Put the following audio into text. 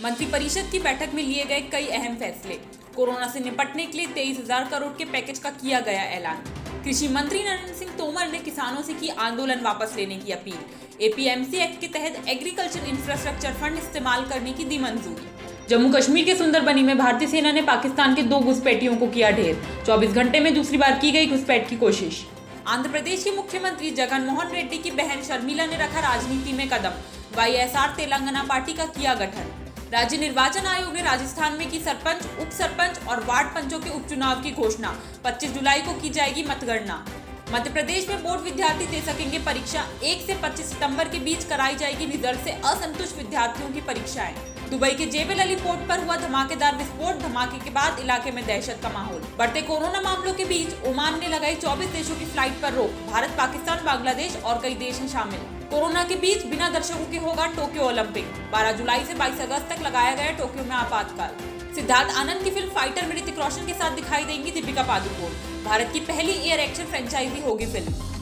मंत्रिपरिषद की बैठक में लिए गए कई अहम फैसले। कोरोना से निपटने के लिए तेईस हज़ार करोड़ के पैकेज का किया गया ऐलान। कृषि मंत्री नरेंद्र सिंह तोमर ने किसानों से की आंदोलन वापस लेने की अपील। एपीएमसी एक्ट के तहत एग्रीकल्चर इंफ्रास्ट्रक्चर फंड इस्तेमाल करने की दी मंजूरी। जम्मू कश्मीर के सुंदरबनी में भारतीय सेना ने पाकिस्तान के दो घुसपैठियों को किया ढेर। 24 घंटे में दूसरी बार की गई घुसपैठ की कोशिश। आंध्र प्रदेश के मुख्यमंत्री जगन मोहन रेड्डी की बहन शर्मिला ने रखा राजनीति में कदम। वाईएसआर तेलंगाना पार्टी का किया गठन। राज्य निर्वाचन आयोग ने राजस्थान में की सरपंच उप सरपंच और वार्ड पंचों के उपचुनाव की घोषणा। 25 जुलाई को की जाएगी मतगणना। मध्य प्रदेश में बोर्ड विद्यार्थी दे सकेंगे परीक्षा। 1 से 25 सितंबर के बीच कराई जाएगी रिज़ल्ट से असंतुष्ट विद्यार्थियों की परीक्षाएँ। दुबई के जेबल अली पोर्ट पर हुआ धमाकेदार विस्फोट। धमाके के बाद इलाके में दहशत का माहौल। बढ़ते कोरोना मामलों के बीच ओमान ने लगाई 24 देशों की फ़्लाइट पर रोक। भारत, पाकिस्तान, बांग्लादेश और कई देश हैं शामिल। कोरोना के बीच बिना दर्शकों के होगा टोक्यो ओलंपिक। 12 जुलाई से 22 अगस्त तक लगाया गया टोक्यो में आपातकाल। सिद्धार्थ आनंद की फ़िल्म फाइटर में ऋतिक रोशन के साथ दिखाई देंगी दीपिका पादुकोण। भारत की पहली एयर एक्शन फ्रेंचाइजी होगी फ़िल्म।